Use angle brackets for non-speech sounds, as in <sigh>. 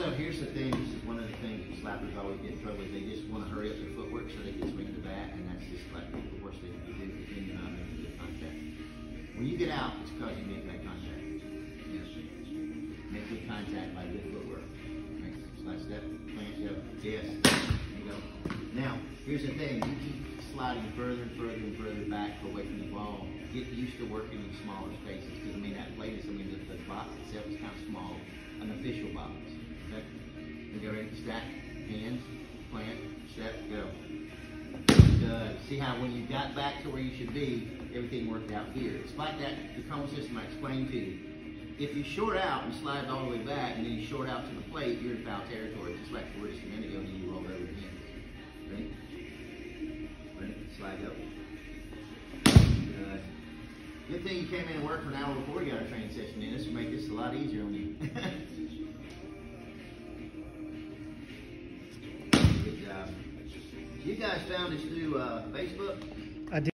the thing, this is one of the things that slappers always get in trouble with, they just wanna hurry up their footwork so they can swing the bat, and that's just like the worst thing you can do if you're not making good contact. When you get out, it's because you make that contact. Yes. Make good contact by good footwork. Make slide step, plant step, yes, there you go. Now, here's the thing, you keep sliding further and further and further back away from the ball. Get used to working in smaller spaces, because I mean, that plate is, I mean, the, the box itself is kind of small, an official box. Go ready, stack, hands, plant, step, go. Good. See how when you got back to where you should be, everything worked out here. It's like that, the cone system I explained to you. If you short out and slide all the way back, and then you short out to the plate, you're in foul territory, just like we were just a minute ago, and you rolled over again. Ready? Ready? Slide up. Good. Good thing you came in and worked for an hour before you got a training session in. This will make this a lot easier on you. <laughs> You guys found us through uh, Facebook?